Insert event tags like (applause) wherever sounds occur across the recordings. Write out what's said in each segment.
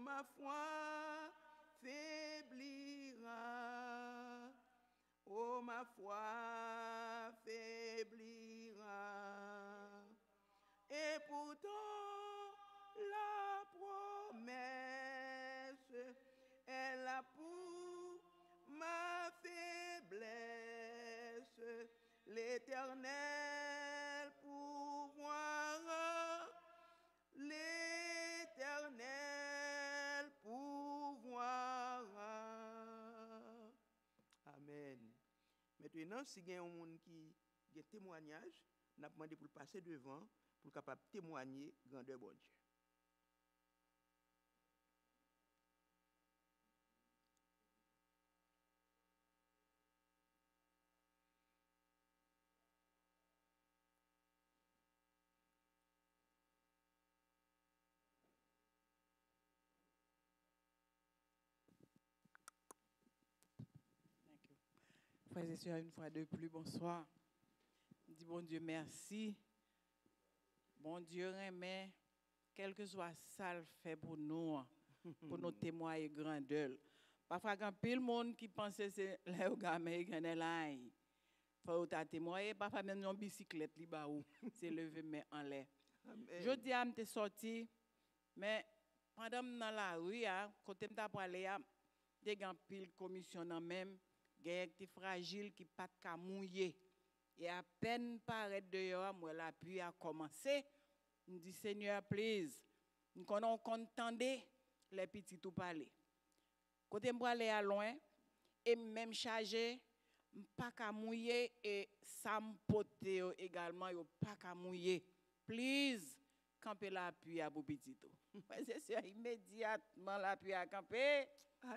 ma foi faiblira. Oh, ma foi faiblira. Et pourtant, la promesse est là pour ma faiblesse. L'éternel Maintenant, si gen yon moun ki gen témoignage, n'a demandé pour le passer devant, pour capable témoigner grandeur bon Dieu. Frères et sœurs, une fois de plus, bonsoir. Je dis bon Dieu merci. Bon Dieu remet, quel que soit ça le fait pour nous, (laughs) pour nous témoigner grandeur. Parfois, quand pile monde qui pense que c'est là où gamin gagne là, faut ta témoigner, parfois même une bicyclette li ba ou, c'est lever mais en l'air. Je dis à me sorti, mais pendant que dans la rue, hein, quand je pour aller, des gens pile commission même, des gens fragile qui pas de mouiller. Et à peine paraître dehors, moi l'appui a commencé. Je dis Seigneur, please, nous contenter les petits tout parler. Quand je aller à loin, et même chargé, pas qu'à mouiller et ça me également, yo pas qu'à mouiller. Please, camper l'appui à vos petits tout. C'est (laughs) sûr, immédiatement l'appui à camper.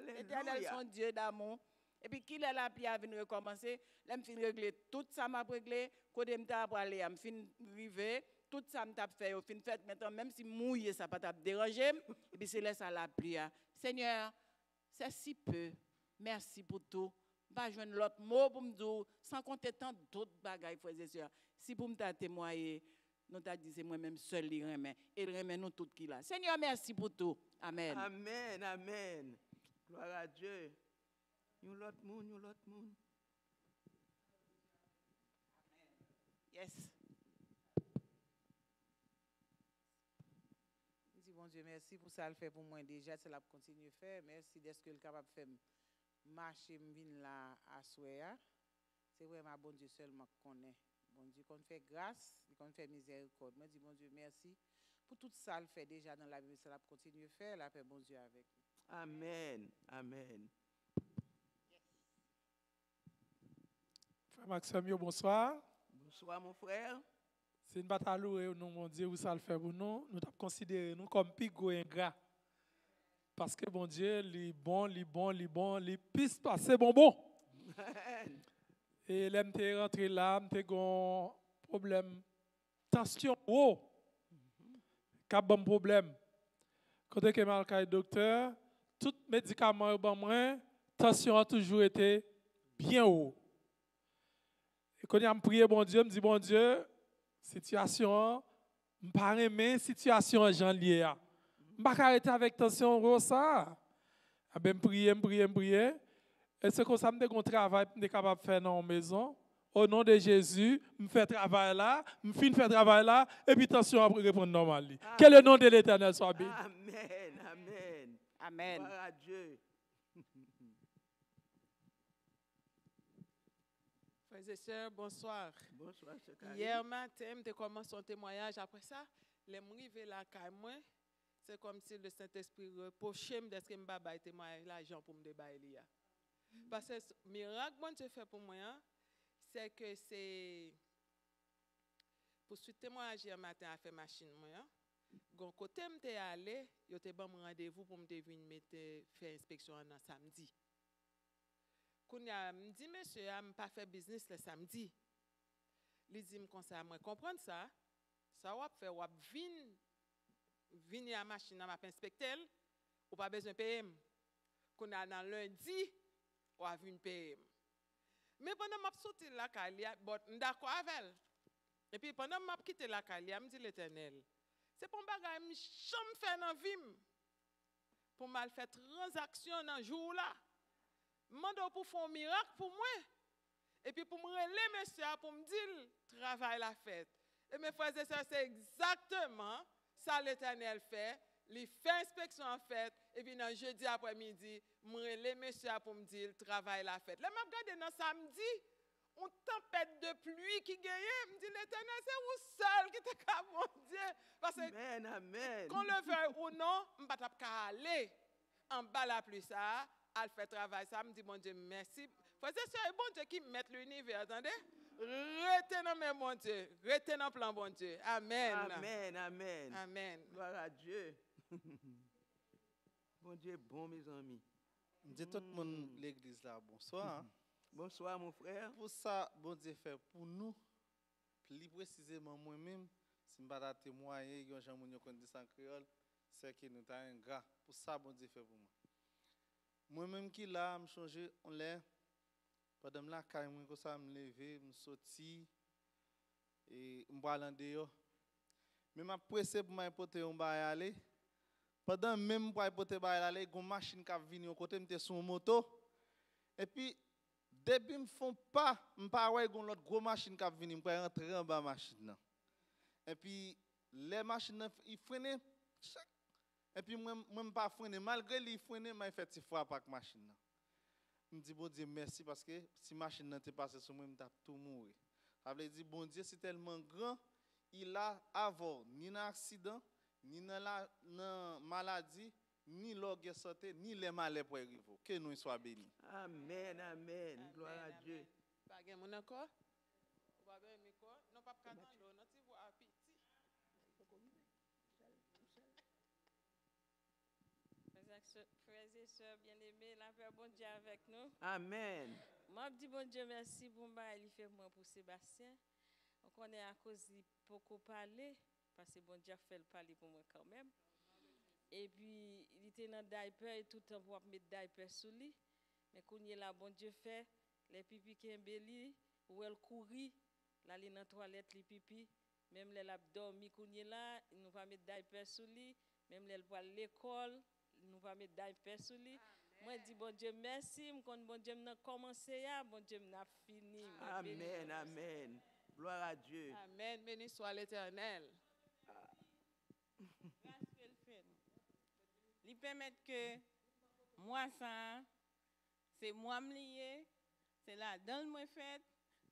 L'éternel Alléluia. son Dieu d'amour. Et puis, qu'il est là, puis il vient recommencer. Là, je fin régler tout ça, m'a réglé. Quand je suis aller, je fin river. Tout ça, je je fin fait. Maintenant, même si mouillé, ça pas t'a déranger. Et puis, c'est là, ça la prière. Seigneur, c'est si peu. Merci pour tout. Pas joindre l'autre mot pour me sans compter tant d'autres bagailles, frères et sœurs. Si pour me témoigner, nous t'a dit, c'est moi-même seul, il remet. Et remet nous tout qui là. Seigneur, merci pour tout. Amen. Amen, amen. Gloire à Dieu. Nous l'autre monde, nous l'autre monde. Yes. Je dis, bon Dieu, merci pour ça, le fait pour moi déjà, là pour continuer à faire. Merci d'être que le capable de faire marcher, me venir là à Soya. C'est vraiment bon Dieu seulement qu'on connaît. Bon Dieu, qu'on fait grâce, qu'on fait miséricorde. Moi, je dis, bon Dieu, merci pour tout ça, le fait déjà dans la c'est là pour continuer à faire, la paix, bon Dieu, avec nous. Amen, amen. Yo, bonsoir. Bonsoir, mon frère. C'est une bataille lourde, nous, mon Dieu, où ça le fait pour nous. Nous avons considéré nous comme pigo ingrat. Parce que, bon Dieu, les bon, les bon, les bon, les pistes passées, bon, bon. Et là, je rentré là, je un problème. Tension haut. Cap bon problème. Quand je suis docteur, tout médicament, tension a toujours été bien haut. Et quand je prié, bon Dieu, je me dis, bon Dieu, situation, je ne pas aimer situation Jean lié. Je ne pas arrêter avec tension ça. Je me prier, je prier, je prier. Et c'est comme ça que je travail que je suis capable de faire dans la maison. Au nom de Jésus, je fais travail là, je finis faire travail là, et puis tension après répondre normal. Que le nom de l'Éternel soit béni. Amen, amen. Amen. Gloire à Dieu. Frères et sœurs, bonsoir. Hier matin, je commencé son témoignage. Après ça, les là, moi, c'est comme si le Saint-Esprit reprochait de ce que je témoigner l'argent pour me débailler. Parce que le miracle que Dieu fait pour moi, hein, c'est que c'est. Pour suite témoignage hier matin, à faire machine, moi. hein. Gon côté je suis allé, yo te bon rendez-vous pour me venir faire inspection un samedi. Kounya me dit monsieur, je pas fait business le samedi. Il dit me ça, comprendre ça? Ça à machine à inspecter, ou pas besoin de payer. Dans lundi, ou payer. Mais pendant m'a sorti la calia, bon d'accord avec elle. Et puis pendant quitté la calia, me dit l'Éternel, c'est pour me faire dans vie. pour faire transaction jour. Mando pour faire un miracle pour moi. Et puis pour me relayer monsieur pour me dire travail la fête. Et mes frères et sœurs, c'est exactement ça l'Éternel fait. Il fait inspection en fête. Et puis dans jeudi après-midi, me relayer monsieur pour me dire travail la fête. Là, je regarde dans samedi, une tempête de pluie qui gagne. Je me dis l'Éternel, c'est vous seul qui êtes capable, mon Dieu. Parce que qu'on le veuille ou non, je ne vais pas aller en bas la pluie ça, à faire travail ça, me dit mon Dieu merci. Frère c'est bon Dieu qui met l'univers, attendez. Retenez mes mon Dieu, retenez plan bon Dieu. Amen. Amen, amen. Amen. Gloire à Dieu. (laughs) bon Dieu, bon, mes amis. Je dis tout le monde l'église là, bonsoir. hein. Bonsoir, mon frère. Pour ça, bon Dieu fait pour nous, plus précisément moi-même, si je ne pas témoigner, y a des gens qui dit ça en créole, c'est que nous avons un gras. Pour ça, bon Dieu fait pour moi. Mwen menm ki la, m chanje, on lè, padam la kay mwen kosa m leve, m soti, e m balande yo. Men ma pwese pou ma ipote yon bay ale, padam men m pou ipote bay ale, goun masin kap vini yon kote, m te sou moto, epi, debi m fon pa, m pa wè goun lot goun masin kap vini, m pou yon tre yon ba masin nan. Epi, le masin nan, y frene, chak, et puis moi moi me pas freiner malgré les freiner mais fait petit fois avec machine là. Me dit bon Dieu merci parce que si machine n'était passé sur moi me t'a tout mourir. Ça veut dire bon Dieu c'est tellement grand, il a avant ni un accident, ni la dans maladie, ni l'orgue santé, ni les malais pour arriver. Que nous soyons bénis. Amen, amen. Gloire à Dieu. Pas encore? Pas micro? Non pas attendre, non ti voix petit. Frères et sœurs- bien-aimés, la paix bon Dieu avec nous. Amen. Moi, je dis bon Dieu merci pour moi, il fait moi pour Sébastien. On connaît à cause de beaucoup parler, parce que bon Dieu fait le parler pour moi quand même. Et puis, il était dans le diaper et tout le temps pour mettre diaper sous lui. Mais quand il est là, bon Dieu fait, les pipi qui embelli, ou elle courit, là, il est dans la toilette, les pipi. Même les dormi, quand il est là, il nous va mettre diaper sous lui. Même les à l'école, nous va mettre diaper sous lui. Moi, je dis, bon Dieu, merci. Je connais bon Dieu, m'a commencé, ya, bon Dieu, m'a fini. Amen, amen. Gloire à Dieu. Amen. Béni soit l'Éternel. fait. Il permet que moi ça, c'est moi me lié, c'est là dans moi fait,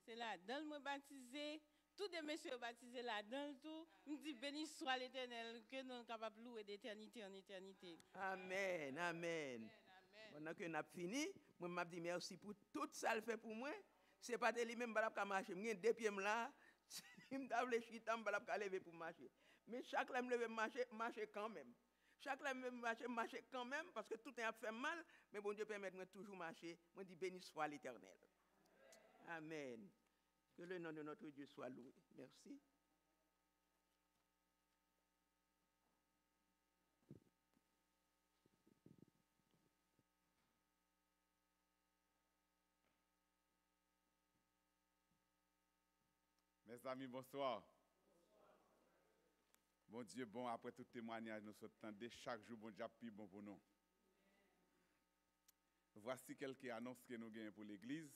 c'est là dans moi baptisé, tous les messieurs baptisés là dans le tout, me dit béni soit l'éternel, que nous sommes capables de louer d'éternité en éternité. Amen, amen. Pendant que nous avons fini, moi, je dit merci pour tout ça qu'il fait pour moi. Ce n'est pas de lui-même qui a marché. Je deux pieds là. Je me suis (laughs) dit, je suis lever pour marcher. Mais chaque fois que je me marcher, marcher quand même. Chaque fois que je me marcher, marcher quand même, parce que tout est a fait mal. Mais bon Dieu permet de toujours marcher. Je dis béni soit l'éternel. Amen. Que le nom de notre Dieu soit loué. Merci. Mes amis, bonsoir. Bon Dieu, bon, après tout témoignage, nous attendons chaque jour, bon Dieu, plus bon pour nous. Voici quelques annonces que nous gagnons pour l'Église.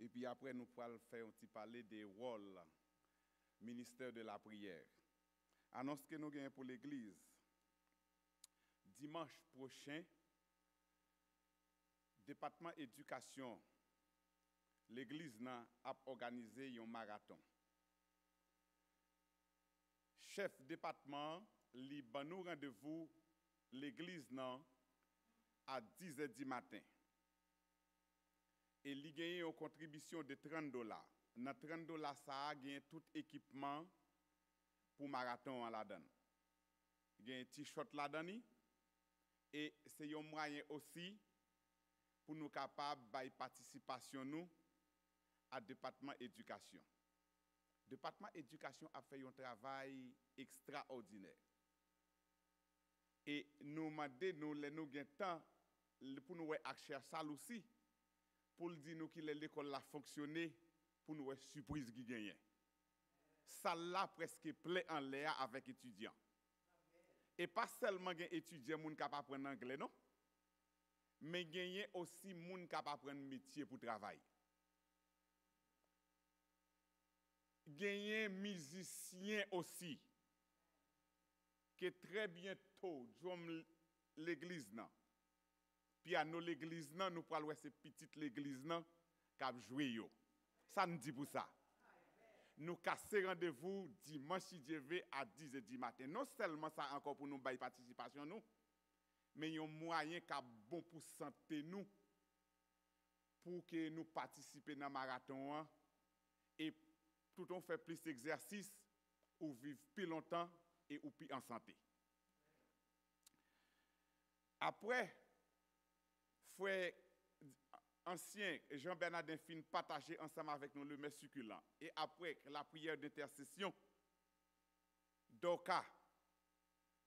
Et puis après, nous pourrons faire un petit parler des rôles ministère de la prière. Annonce que nous gagnons pour l'Église. Dimanche prochain, département éducation l'église a organisé un marathon. Chef département nous rendez-vous l'église à 10 h du matin. Et li gagné une contribution de 30 dollars. Dans 30 dollars ça a gagné tout équipement pour marathon en la donne. Il a un t-shirt la donne et c'est un moyen aussi pour nous capables de participation nous à département éducation. Département éducation a fait un travail extraordinaire. Et nous demandons, nous, avons temps pour nous acheter ça aussi, pour dire nous l'école a fonctionné, pour nous surprise qui gagne. Ça là presque plein en l'air avec étudiants. Et pas seulement gen étudiant moun capable apprendre anglais non, mais aussi moun capable apprendre métier pour travail. Gagner musicien aussi que très bientôt l'église nan. Piano l'église nan, nous pral wè c'est petite l'église nan k'ap joué yo. Ça nous dit pour ça. Nous casser rendez-vous dimanche veut à 10 h du matin. Non seulement ça encore pour nous bailler participation nous, mais un moyen qui bon pour santé nous pour que nous participions dans le marathon hein, et tout on fait plus d'exercice ou vivre plus longtemps et ou plus en santé. Après, frère ancien Jean-Bernardin fin partagé ensemble avec nous le mets succulent. Et après la prière d'intercession, Doka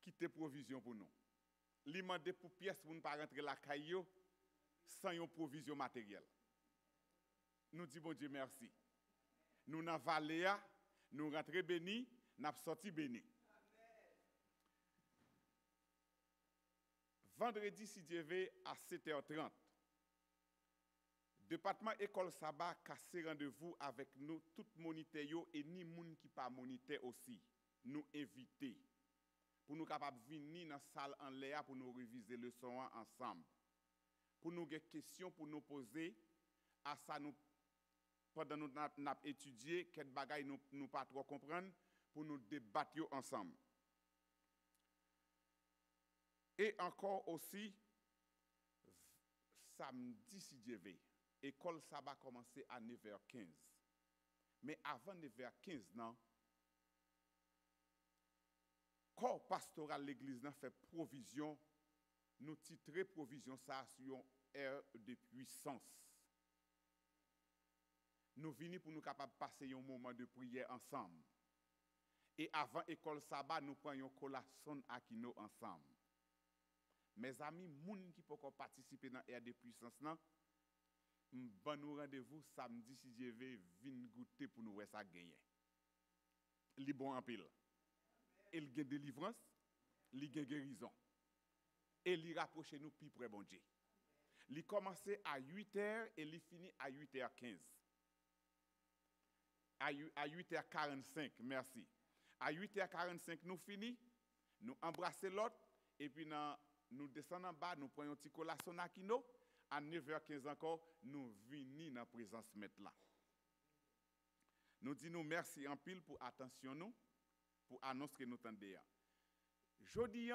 quitte provision pour nous. Li mandé pour pièce pour ne pas rentrer la caillou sans une provision matérielle. Nous disons bon Dieu merci. Nous vallée, nous rentrons bénis, nous sorti bénis. Vendredi, si Dieu à 7h30, département école Sabah cassé rendez-vous avec nous, tout moniteur et ni moun qui pas moniteur aussi, nous inviter pour nous capables venir dans la salle en l'air pour nous réviser le son ensemble. Pour nous des questions pour nous poser, à ça nous pendant nous n'a étudié nous nous pas trop comprendre pour nous débattre ensemble. Et encore aussi, samedi, si Dieu veut, l'école va commencer à 9h15. Mais avant 9h15, non, corps pastoral l'église n'a fait provision, nous titrer provision ça sur air de puissance. Nous venons pour nous capables de passer un moment de prière ensemble. Et avant l'école sabbat, nous prenons collation à nous ensemble. Mes amis, moun qui peuvent participer dans l'air de puissance, bon nous rendez-vous samedi si je vais venir goûter pour nous voir ça gagner. Li bon en pile. Il gagne délivrance, il gagne guérison. Et il rapproche nous plus près bon Dieu. Il commence à 8h et il finit à 8h15. À 8h45, merci. À 8h45, nous finissons, nous embrassons l'autre, et puis nous descendons en bas, nous prenons un petit collation à Kino. À 9h15 encore, nous venons dans la présence maître là. Nous disons merci en pile pour attention nous, pour annoncer que nous tendons. Jeudi,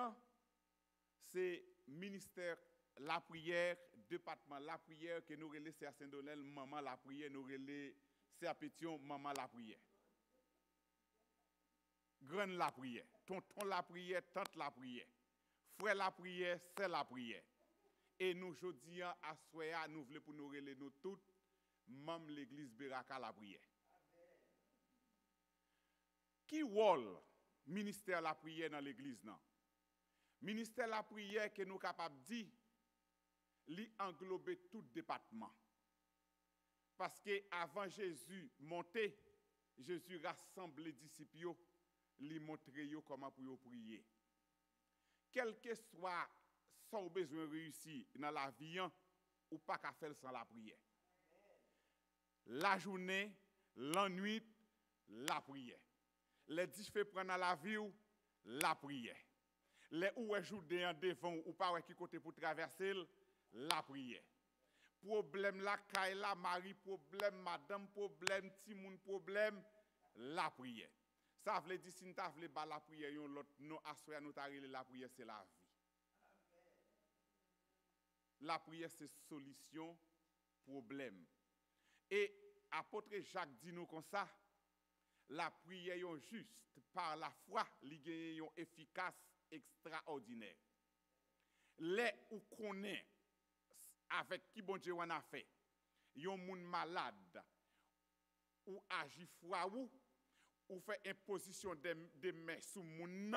c'est ministère la prière, département la prière que nous relais à Saint-Donel, maman la prière, nous relais à Pétion, maman la prière. Grande la prière, tonton la prière, tante la prière. Frère la prière, c'est la prière. Et nous, aujourd'hui, à Soya, nous voulons pour nous relayer nous toutes, même l'église Beraka la prière. Qui wol ministère la prière dans l'église non? Ministère la prière que nous capables de dire, li englober tout département. Parce que avant Jésus monter, Jésus rassemble les disciples, li montrer comment pour prier. Quel que soit son besoin réussi dans la vie, ou pas qu'à faire sans la prière. La journée, la nuit, la prière. Les fait prendre la vie, la prière. Les où est en devant ou pas qui côté pour traverser, la prière. Problème la caille la mari problème madame problème timoun problème la prière. Sa vle di sin ta vle ba la priye yon lot, nou aswe anotarele la priye se la vi. La priye se solisyon, problem. E apotre Jacques di nou kon sa, la priye yon just, par la fwa li genye yon efikas ekstraordinèr. Le ou konen, avèk ki bonje wana fe, yon moun malade, ou aji fwa ou, ou fait imposition de, de mains sous moun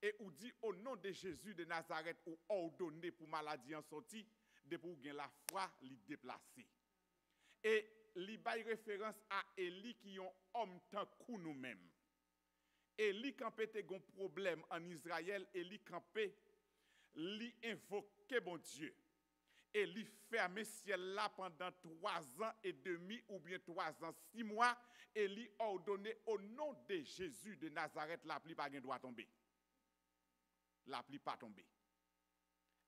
et ou dit au nom de Jésus de Nazareth ou ordonné pour maladie en sortie de pour gagner la foi li déplacer. Et li bay référence à Élie qui est homme tant que nous-mêmes. Eli campé te gon problème en Israël, Eli campé, li invoqué bon Dieu. Li fermé ciel là pendant trois ans et demi ou bien trois ans, six mois, et li ordonné au nom de Jésus de Nazareth, la pluie pas doit tomber. La pluie pas tomber.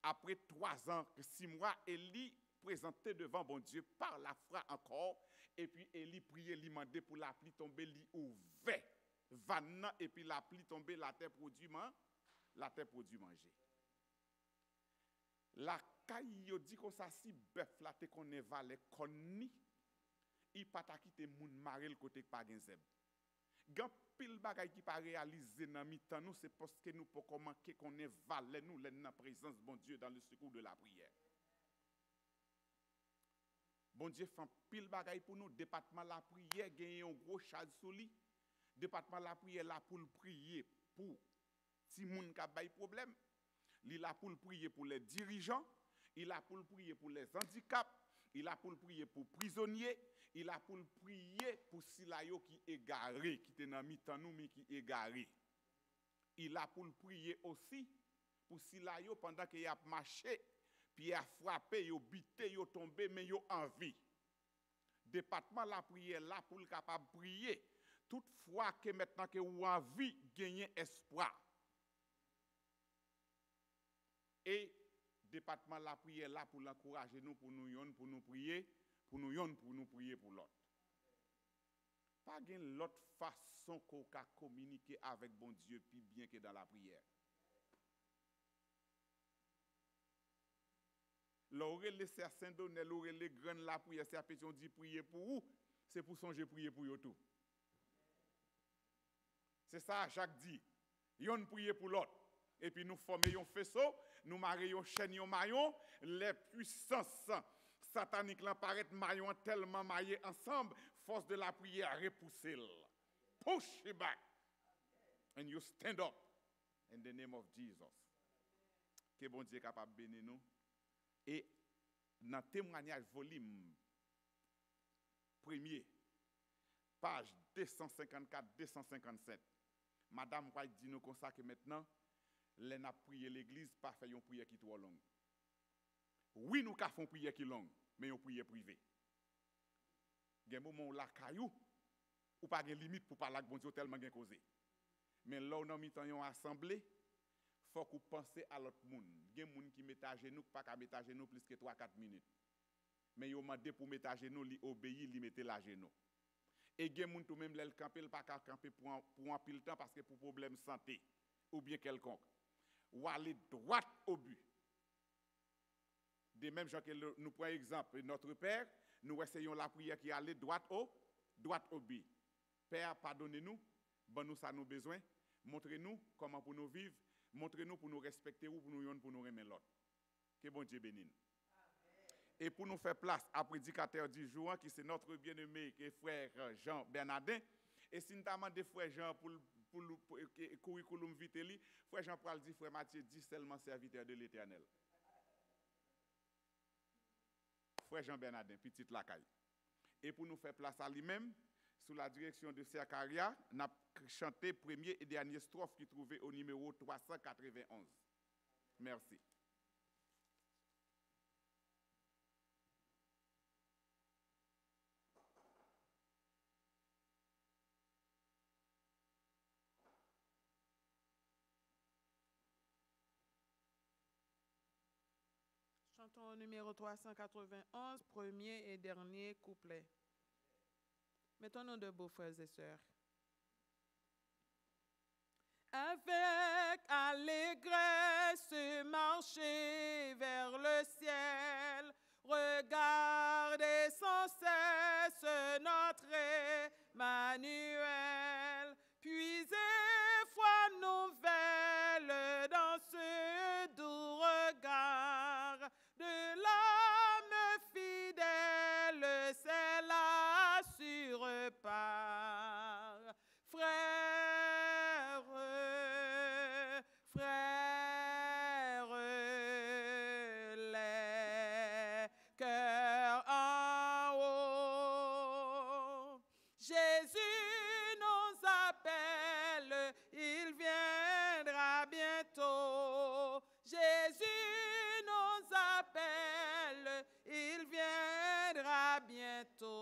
Après trois ans, six mois, Élie présenté devant bon Dieu par la foi encore, et puis Élie priait, lui demandait pour la pluie tomber, lui ouvert vanne, et puis la pluie tomber, la terre produit man, la terre produit manger. La caille yo dit qu'on ça si bœuf la te qu'on valet konni, il pas ta quitter moun maré le côté pas gen zeb. Gan pile bagay c'est parce que nous pas manquer qu'on est valet nous dans la présence bon Dieu dans le secours de la prière. Bon Dieu fait pile bagay nous département la gagner un gros chal sous lui. Département la prière là pour le prier pour si moun ka bay problème. Il a pour le prier pour les dirigeants, il a pour le prier pour les handicaps, il a pour le prier pour prisonniers, il a pour le prier pour Silayo qui égaré, qui était dans mi-temps nous mais qui égaré. Il a pour le prier aussi pour Silayo pendant qu'il a marché, puis il a frappé, il a bité, il a tombé, mais il a envie. Département la prière là pour le capable de prier. Toutefois que maintenant que vous avez envie, gagner espoir. Et département la prière là pour l'encourager nous, pour nous yon, pour nous prier, pour nous yon, pour nous prier pour l'autre. Pas gen l'autre façon qu'on peut communiquer avec bon Dieu plus bien que dans la prière. L'aurait laissé à Saint-Donnet, l'aurait les graines la prière, c'est à pétion dit prier pour vous, c'est pour songer prier pour tout. C'est ça, Jacques dit. Yon prier pour l'autre. Et puis nous formons un faisceau, nous marions chaîne, maillon, les puissances sataniques l'apparaissent maillon tellement maillés ensemble, force de la prière repoussée. Push it back. And you stand up in the name of Jesus. Que bon Dieu capable de bénir nous. Et dans témoignage volume premier, page 254-257, Madame White dit nous comme maintenant, les n'a prié l'église, pas fait une prière qui trop longue. Oui, nous avons une prière qui longue, mais une prière privée. Il y a un moment où la caillou, ou pas de limite pour parler avec bon Dieu tellement bien causé. Mais là, on a mis en assemblée, faut que vous pensez à l'autre monde. Il y a des gens qui mettent à genoux, pas qu'à mettre à genoux plus que 3-4 minutes. Mais ils ont demandé pour mettre à genoux, ils obéissent, ils mettent à genoux. Et il y a des gens tout même qui camper, pas qu'à camper pour pour un pile temps parce que pour problème santé ou bien quelconque. Ou aller droit au but. De même gens que nous prenons exemple, notre Père, nous essayons la prière qui allait droit au, droit au but. Père, pardonnez-nous, bon nous ça nous besoin, montrez-nous comment pour nous vivre, montrez-nous pour nous respecter ou pour nous yon, pour nous aimer l'autre. Que bon Dieu bénisse. Et pour nous faire place à prédicateur du jour, qui c'est notre bien-aimé frère Jean Bernardin, et si nous demandons frère Jean pour le pour le frère Jean Paul dit, frère Mathieu dit seulement serviteur de l'éternel. Frère Jean Bernardin, petite lacaille. Et pour nous faire place à lui-même, sous la direction de Serkaria, nous avons chanté premier et dernier strophe qui trouvait au numéro 391. Merci. Chantons au numéro 391, premier et dernier couplet. Mettons-nous debout, frères et sœurs. Avec allégresse marcher vers le ciel, regardez sans cesse notre Emmanuel, bientôt.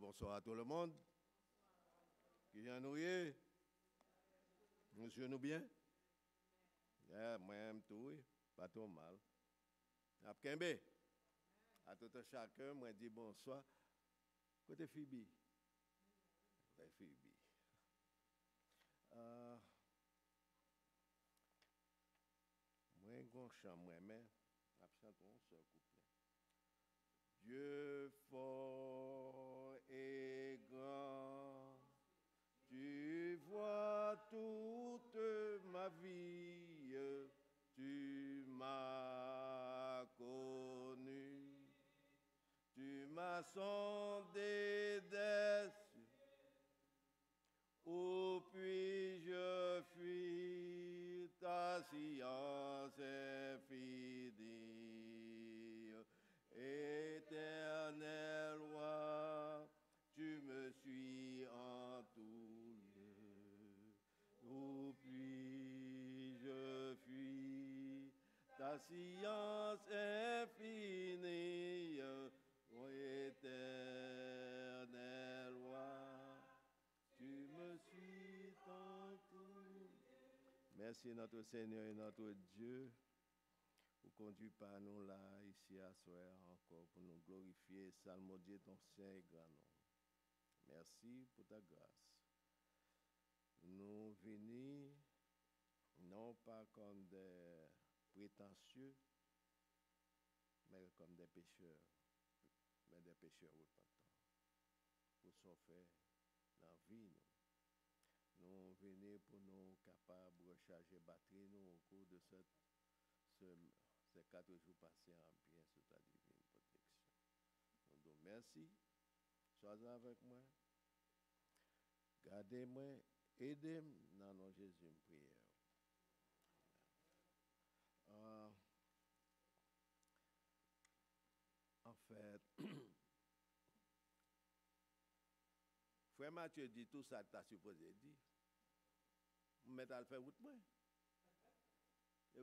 Bonsoir à tout le monde. Y est? Monsieur nous bien? Yeah, moi-même tout, oui. Pas trop mal. Apkembe. À tout un chacun, moi dis bonsoir. Côté Phoebe. Côté Phoebe. Euh, moi, gon chant moi-même. Absentons un seul couplet. Dieu fort toute ma vie, tu m'as connu, tu m'as sondé des. Où puis-je fuir ta science infinie? Éternel roi, tu me suis en science infinie? Ô éternel roi, tu me suis. Merci notre Seigneur et notre Dieu pour conduire par nous là, ici à soir encore, pour nous glorifier, salmodier ton saint et. Merci pour ta grâce. Nous venons non pas comme des prétentieux, mais comme des pécheurs, mais des pécheurs repentants, pour son fait dans la vie. Nous, nous venons pour nous capables de recharger batterie nous au cours de ces quatre jours passés en bien sous ta divine protection. Nous disons merci. Sois avec moi. Gardez-moi. Aidez-moi nom de Jésus, une prière. Euh, en fait, (clears throat) Frère Mathieu dit tout ça, tu as supposé dire. Mais tu as fait route moi. C'est.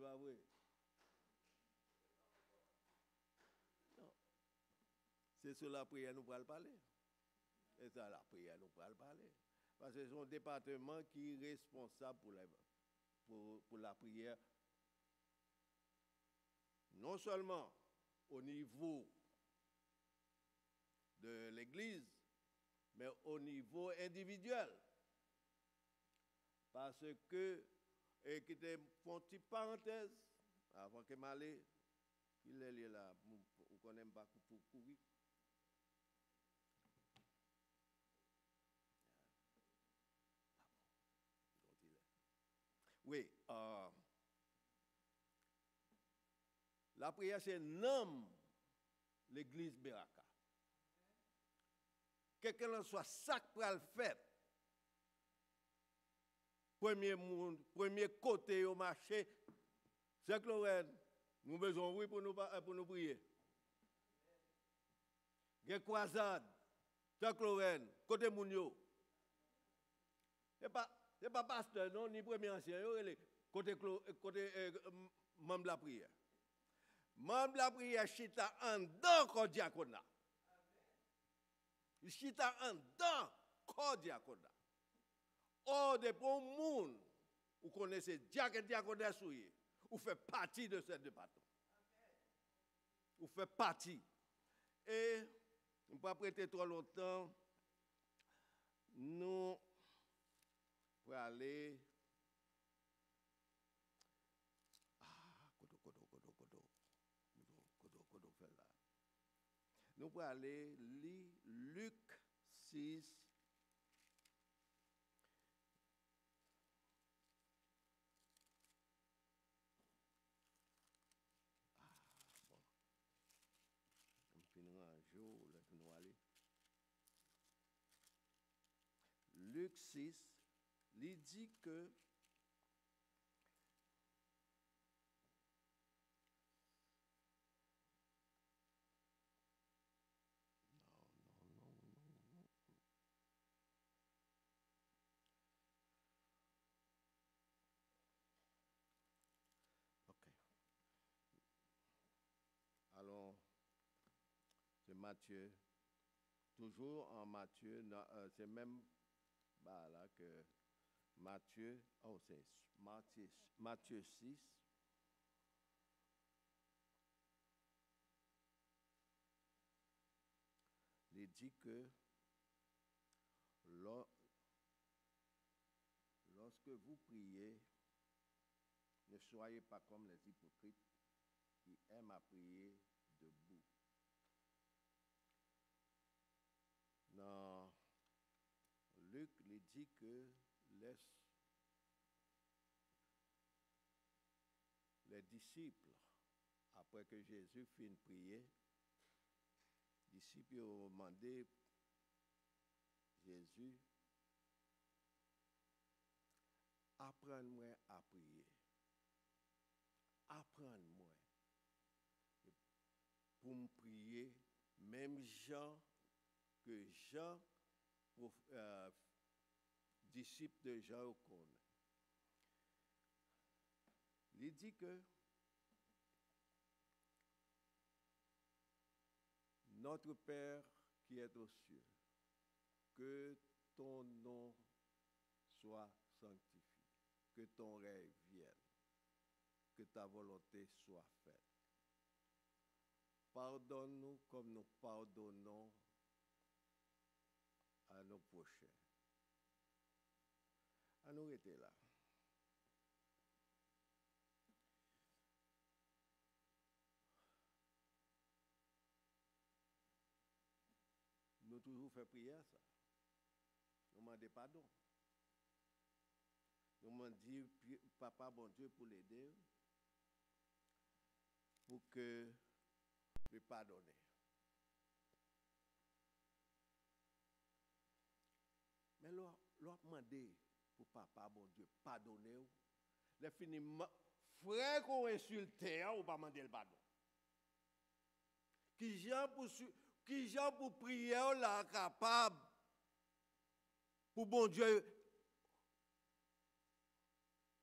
Non. C'est sur la prière nous pourrons parler. C'est ça la prière nous pourrons parler. Parce que c'est son département qui est responsable pour la, pour, pour la prière. Non seulement au niveau de l'Église, mais au niveau individuel. Parce que, et qui te font une petite parenthèse, avant que m'aille, il est là, vous connaissez pas pour courir. Oui, euh, la prière, c'est nomme l'église Beraka. En soit sac pour le faire. Premier, monde, premier côté au marché, c'est que nous avons besoin oui pour nous, pour nous prier. A croisade, que Lorraine, côté Mounio. Ce n'est pas, pas pasteur, non, ni premier ancien, côté, côté euh, membre de la prière. Membre la prière chita en dedans corps diaconat. Chita en dedans corps diaconat. Or de bon monde, vous connaissez souillé, vous faites partie de ce département. Vous faites partie. Et ne pas prêter trop longtemps. Nous pour aller ah kodo kodo kodo kodo kodo kodo kodo là. Nous pour aller lire 6 On finira un jour, là, nous aller. Luc 6, il dit que non, non, non, non, non. OK. Allons, c'est Matthieu. Toujours en Matthieu, euh, c'est même bah, là que Matthieu, oh c'est Matthieu, Matthieu 6. Il dit que lo- lorsque vous priez, ne soyez pas comme les hypocrites qui aiment à prier debout. Dans Que les, les disciples, après que Jésus finit de prier, les disciples ont demandé Jésus, apprends-moi à prier. Apprends-moi pour me prier, même Jean, que Jean, euh, disciple de connaît. Il dit que notre Père qui est aux cieux, que ton nom soit sanctifié, que ton règne vienne, que ta volonté soit faite. Pardonne-nous comme nous pardonnons à nos prochains. Nous rester toujours fait prière ça. Nous demandons pardon. Nous demandons papa bon Dieu pour l'aider pour que lui pardonner. Mais l'on demandé pour papa, bon Dieu, pardonner. ou. Le fini, ma- frère qu'on insulte, ou pas demander le pardon. Qui gens pour, qui gens pour prier là capable pour bon Dieu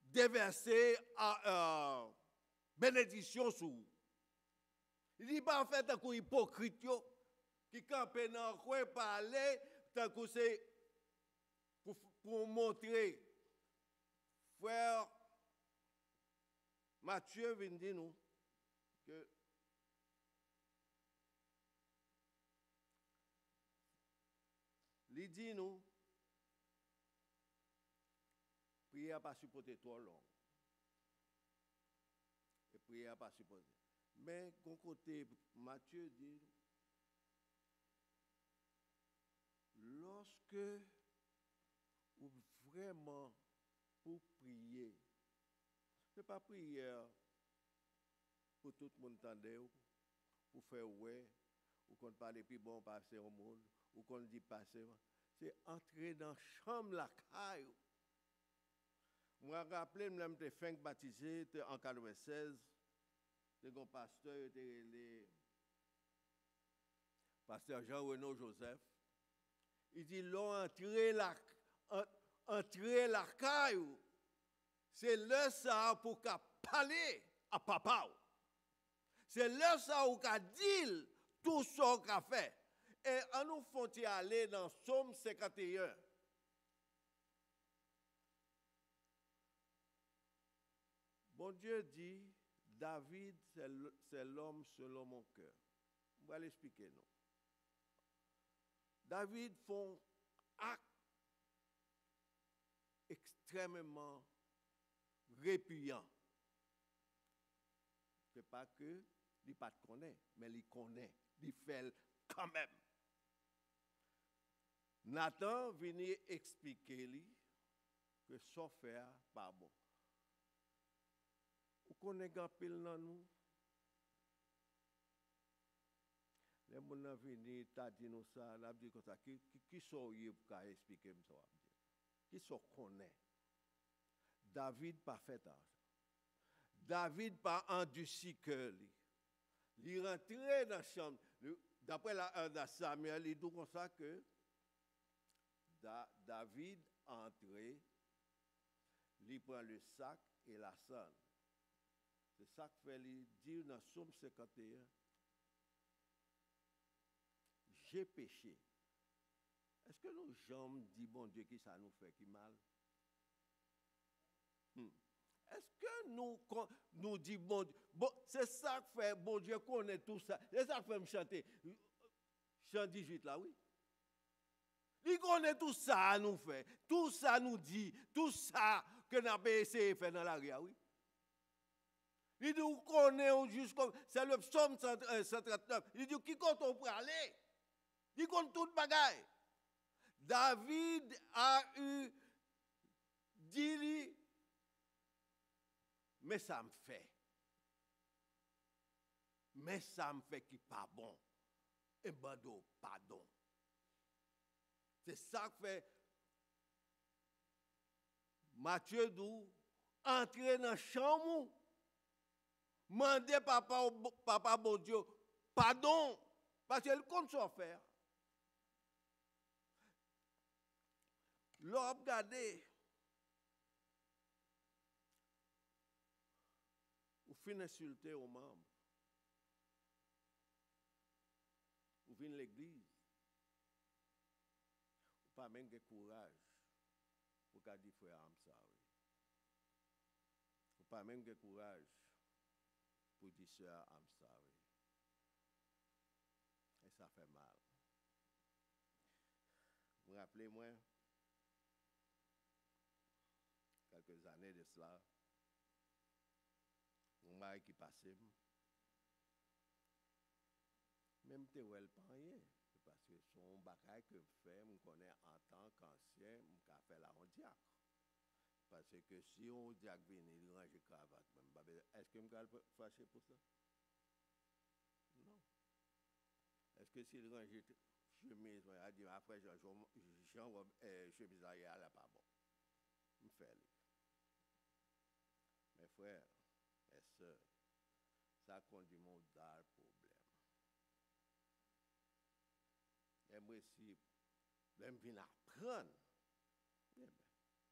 déverser à, euh, bénédiction sur vous. Il dit pas en fait un hypocrite qui campe dans le coin parler tant que c'est pour, montrer. Frère Mathieu vient dire nous que il dit nous prière pas supporter trop long et prière pas supporter. Mais d'un côté Matthieu dit lorsque vraiment pour prier. Ce n'est pas prière pour tout le monde pour faire ouais, ou qu'on parle plus bon passer au monde, ou qu'on dit passer. C'est entrer dans la chambre la caille. Je me rappelle, je me fin baptisé en 96. C'est un pasteur, le pasteur Jean-Renaud Joseph. Il dit, l'on entrer la, entrer la caille. C'est le ça pour qu'à parler à papa. C'est là ça ou qu'a dit tout ce qu'a fait. Et en nous font aller dans Somme 51. Bon Dieu dit, David, c'est l'homme selon mon cœur. On va l'expliquer, non? David font acte extrêmement répugnant. C'est pas que il pas connaît, mais il connaît, il fait quand même. Nathan vient expliquer lui que son faire pas bon. Vous connaissez grand pile dans nous? Les gens viennent, t'as dit nous ça, n'a dit comme ça, qui, qui, qui sont pour expliquer ça? Qui sont connaît? David pas fait ça. David endurci cœur lui. Il rentré dans la chambre. D'après la un de Samuel, il dit comme ça que Da- David entré, il prend le sac et la. C'est ça que fait lui dire dans Somme 51. J'ai péché. Est-ce que nous jambes dit bon Dieu qui ça nous fait qui mal? Hmm. Est-ce que nous, nous dit bon bon, c'est ça que fait bon Dieu connaît tout ça. C'est ça que fait me chanter. Chant 18 là, oui. Il connaît tout ça nous fait, tout ça nous dit, tout ça que nous avons essayé de faire dans la rue, oui. Il dit, vous connaissez jusqu'au, c'est le psaume 100, euh, 139. Il dit, qui compte on pour aller? Il compte toute bagaille. David a eu, dit mais ça me fait. Mais ça me fait qui pas bon. Et bando, pardon. C'est ça que fait Mathieu Dou entrer dans la chambre, demander papa, papa bon Dieu, pardon, parce qu'il compte s'en faire. L'on regardé, fin insulter aux membres, ou fin l'église, ou pas même de courage pour dit frère Amsa. Ou pas même de courage pour dire sœur Amsa. Et ça fait mal. Vous vous rappelez, moi, quelques années de cela, qui passait, même wel pas rien. Parce que son bagage que je fais, je connais en tant qu'ancien, je fait la en diacre. Parce que si on diacre vient, il range cravate, est-ce que je vais fâcher pour ça? Non. Est-ce que s'il range chemise, il a dit après, Jean, Jean, Rob- euh, chemise là, pas bon. Je fais. Mes frères, mes soeurs, ça conduit mon dar problème. Et moi, si je viens apprendre, eh ben,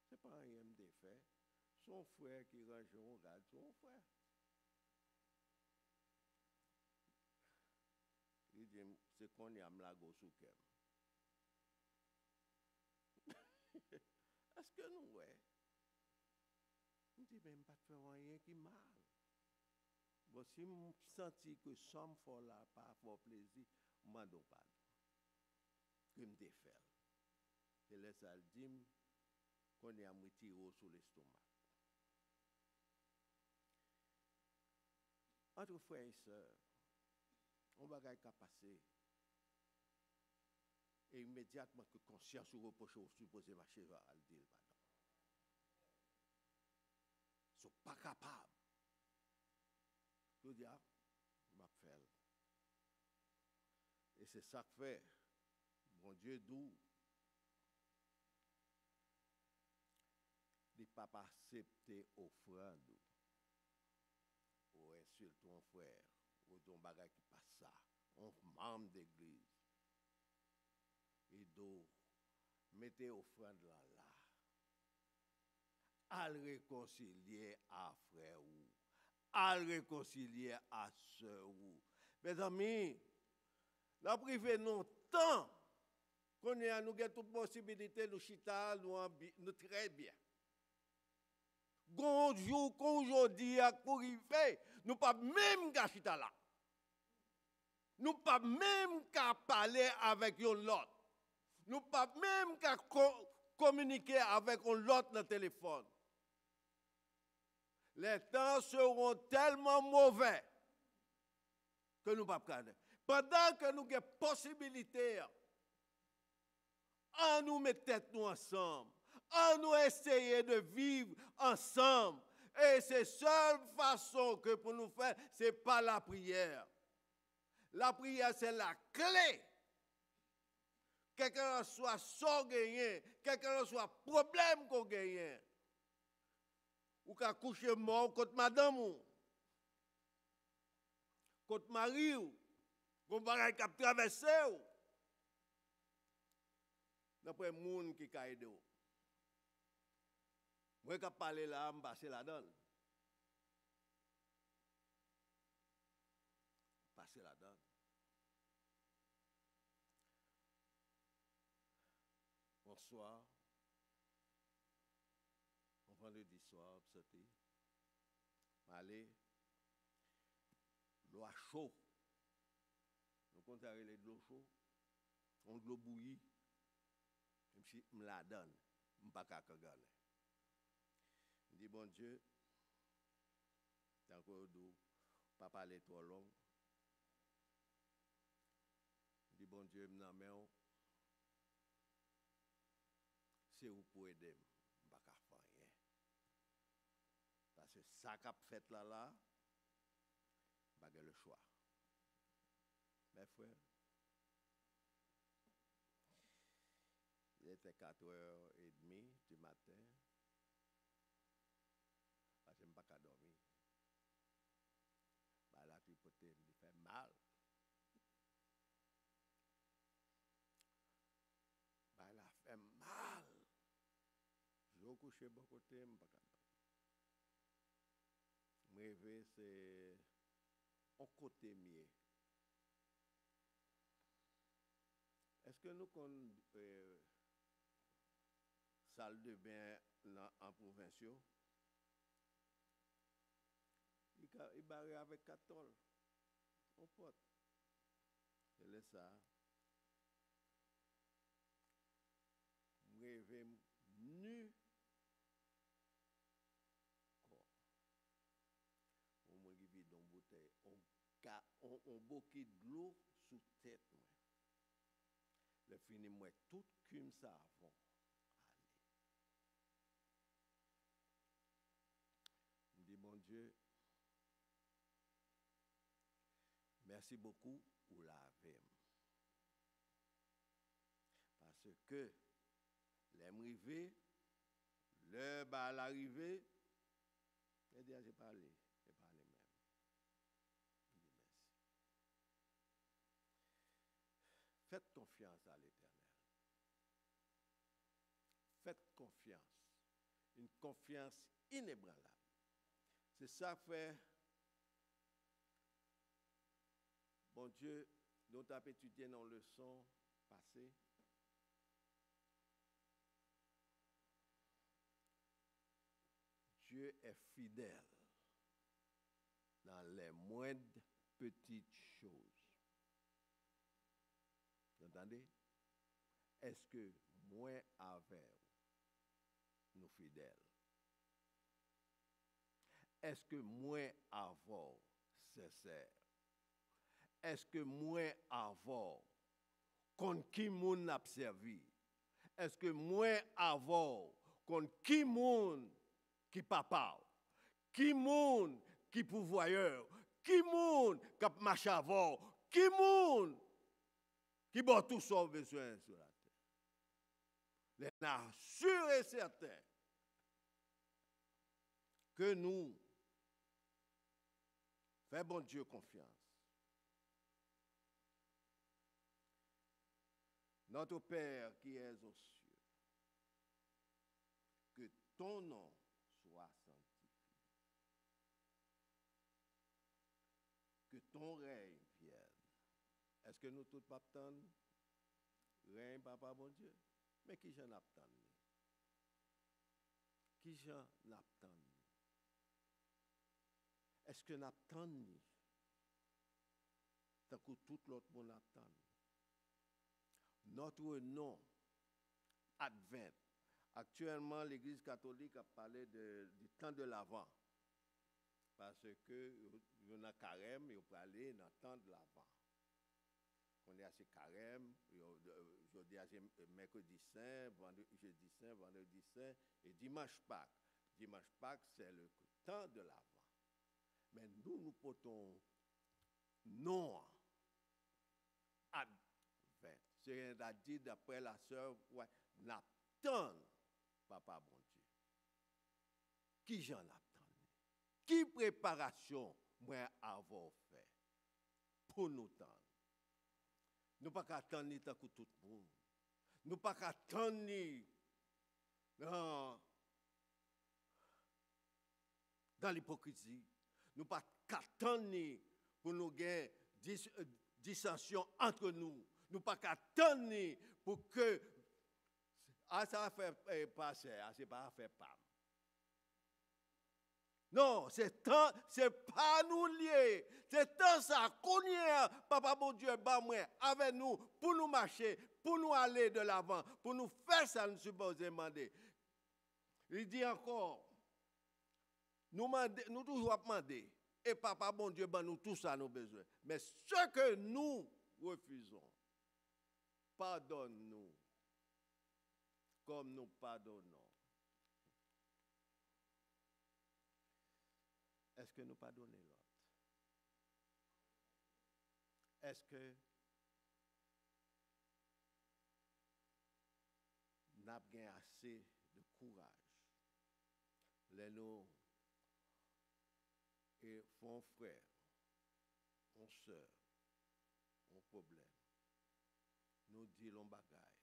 c'est pas rien de fait. Son frère qui range, on regarde son frère. Il dit, c'est qu'on y a mlago sous kem. (laughs) Est-ce que nous, ouais? Je dis, même pas de faire rien qui mal. Bon, si je sens que ça me fait là, pour plaisir, je m'en donne pas. Que me défaire. Et laisse ça dire qu'on est à moitié haut sur l'estomac. Entre frères et sœurs, on va qu'à passer. Et immédiatement que conscience ou reproche ou supposé marcher va le dire. Ils sont pas capables. Je dis, ah, m'a fait. Et c'est ça que fait. Mon Dieu d'où? Il pas accepter offrande ou insulte ton frère ou ton bagage qui passe ça. On membre d'église. Et donc, mettez offrande là là. Al réconcilier à frère ou à réconcilier à ce ou. Mes amis, la privé non tant qu'on est à nous toute possibilité, nous chita, nous, nous très bien. Gon jour qu'aujourd'hui a pour arriver, nous pas même qu'à chita là. Nous pas même qu'à parler avec l'autre. Nous pas même qu'à co- communiquer avec l'autre dans le téléphone. Les temps seront tellement mauvais que nous ne pouvons pas. Pendant que nous avons possibilité, à nous mettre tête nous ensemble, à nous essayer de vivre ensemble. Et c'est seule façon que pour nous faire, ce n'est pas la prière. La prière, c'est la clé. Quelqu'un soit sans gagner, quelqu'un soit problème qu'on gagne. Ou qu'à coucher mort contre madame ou, contre mari ou, qu'on va qui a traversé ou. D'après moun qui a aidé ou. Moi qui parlé là, je passe la donne. Passer la donne. Bonsoir. On vendredi soir, sauter. L'eau chaud. Nous comptons les l'eau chaud. On l'eau bouillie. Même si me la donne, je ne pas. Je dis, bon Dieu, tant que vous pas parler trop long. Dis, bon Dieu, je mets. C'est vous pour aider? Je ne peux pas faire rien. Parce que ça qu'a fait là, là, pas le choix. Mes frères, il était 4h30 du matin. Parce je n'ai pas qu'à dormir. Bah, la tripotée me fait mal. Bah, la fait mal. Je vais coucher bon côté, je n'ai pas réveiller, c'est un côté mieux. Est-ce que nous connaissons euh, salle de bain là, en provinciaux? Il il barre avec 14. On pote. Je laisse ça. Réveille nu. Quoi? Au moins, il vide une bouteille. On, on, bouquet de l'eau sous tête. Le fini, moi, tout cum ça avant. Allez. Je dis, mon Dieu, merci beaucoup pour la vie. Parce que, l'aime arrivé, le bal arrivé, dit, j'ai parlé, j'ai parlé même. Je dis merci. Faites confiance à l'Éternel. Faites confiance. Une confiance inébranlable. C'est ça que fait. Bon Dieu, nous avons étudié dans le leçon passée. Dieu est fidèle dans les moindres petites choses. Vous Est-ce que moins avec nous fidèles? Est-ce que moins avant sincère? Est-ce que moins avant contre qui moun n'a servi? Est-ce que moins avant contre qui moun qui papa? Qui moun qui pouvoyeur? Qui moun qui marche avant? Qui moun qui bat tout son besoin sur la terre? Les sûr et certain que nous faisons bon Dieu confiance. Notre Père qui es aux cieux, que ton nom soit sanctifié. ton règne vienne. Est-ce que nous tous pas attendre règne, papa, bon Dieu? Mais qui j'en attend? Qui j'en attend? Est-ce que nous attendons? Tant que tout l'autre monde attend. Notre nom, Advent. Actuellement, l'Église catholique a parlé de- du temps de l'Avent. Parce que y en a carême, il peut aller dans le temps de l'Avent. On est assez carême, aujourd'hui c'est mercredi saint, vendredi, jeudi saint, vendredi saint et dimanche Pâques. Dimanche Pâques, c'est le temps de l'Avent. Mais nous, nous portons non Advent. C'est à dire d'après la sœur, ouais, n'attend papa bon Dieu. Qui j'en attend? Qui préparation moi avoir fait pour nous tendre? Nous pas attendre que tout le monde. Nous pas attendre dans, l'hypocrisie. Nous pas attendre pour nous dis, euh, dissension entre nous. Nous pas attendre pour que ah, ça va faire eh, passer, ah, c'est pas faire pam. Non, c'est temps, c'est pas nous lier. C'est temps ça qu'on y est, papa bon Dieu, bah moi, avec nous, pour nous marcher, pour nous aller de l'avant, pour nous faire ça, nous supposons demander. Il dit encore, nous, mandé- nous toujours demander, et papa bon Dieu, bah nous tout ça nous besoin. Mais ce que nous refusons, pardonne-nous, comme nous pardonnons. Est-ce que nous pardonnons l'autre? Est-ce que nous avons assez de courage? Les nous et font frère, on sœur, on problème. Nous disons bagaille.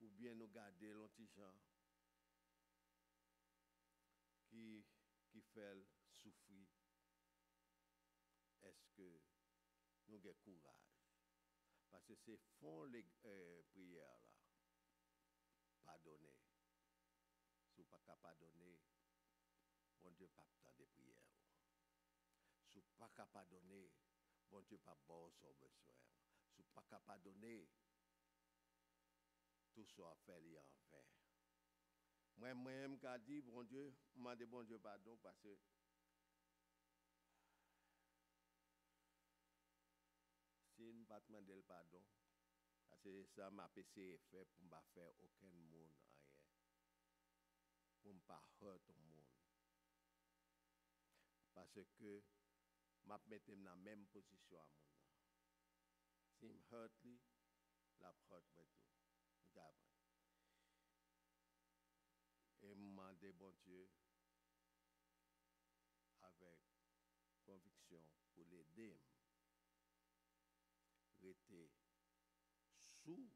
Ou bien nous garder l'on petit gens qui, fait souffrir. Est-ce que nous avons courage? Parce que c'est fond les euh, prières là. Pardonner. Si vous pas qu'à pardonner, bon Dieu pas tant de prières. Si vous pas qu'à pardonner, bon Dieu pas bon son besoin. Si vous pas qu'à pardonner, tout soit fait en vain. Moi, moi-même, qu'a dit, bon Dieu, demandez bon Dieu pardon parce que si je ne pas demander pardon, parce que ça m'a essayé fait pour ne pas faire aucun monde. Pour ne pas tout le monde. Parce que m'a mettre dans la même position à mon Si me hurt lui, la hurt moi tout. Regarde. Et me demander bon Dieu avec conviction pour l'aider rester sous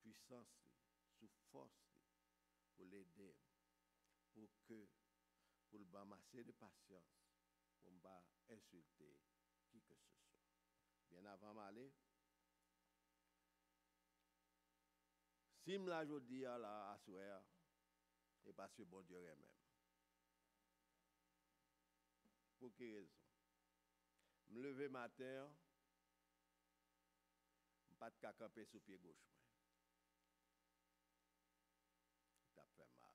puissance, sous force pour l'aider, pour que, pour le bamasser de patience, pour ne pas insulter qui que ce soit. Bien avant m'aller, si me la jodi a la à soir, et parce que bon Dieu est même. Pour quelle raison? Me lever matin, pas de camper sous pied gauche. Ça fait mal.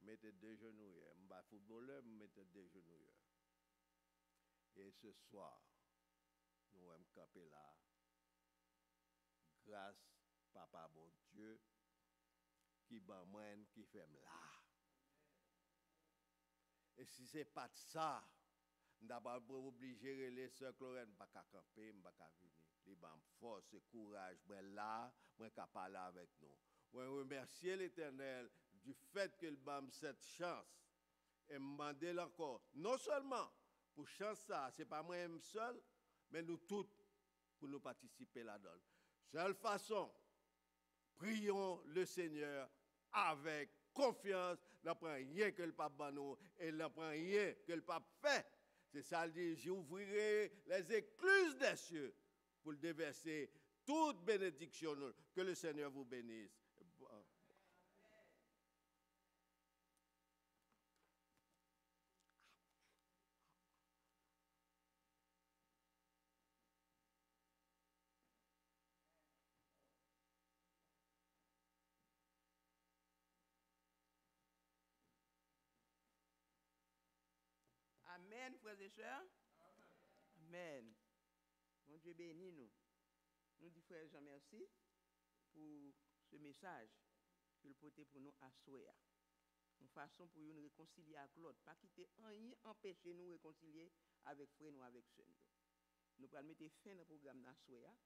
Mettez deux genoux. Je suis footballeur, mettez deux genoux. Et ce soir, nous allons camper là. Grâce, papa bon Dieu, qui ban moi, qui fait là. Et si ce n'est pas de ça, D'abord, pour obliger les sœurs Clorène, pas qu'à camper, pas qu'à venir. Les bam force courage, moi là, moi qu'à parler avec nous. Moi remercier l'Éternel du fait qu'il bam cette chance et demander encore, non seulement pour chance ça, c'est pas moi-même seul, mais nous tous pour nous participer là-dedans. Seule façon, prions le Seigneur avec confiance, n'a pas rien que le pape ban nous et n'a pas rien que le pape fait. C'est ça, il dit, j'ouvrirai les écluses des cieux pour le déverser toute bénédiction. Que le Seigneur vous bénisse. Amen, frères et sœurs. Amen. Mon Dieu bénit nous. Nous disons, frère Jean, merci pour ce message qu'il portait pour nous à Soya. Une façon pour nous réconcilier avec l'autre. Pas quitter rien empêcher nous réconcilier avec frère nous, avec sœur nous. Allons mettre fin au programme dans Soya.